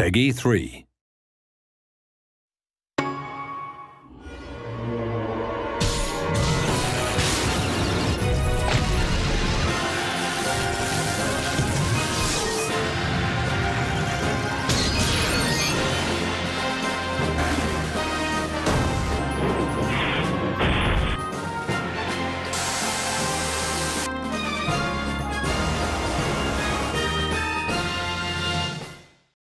Peggy 3.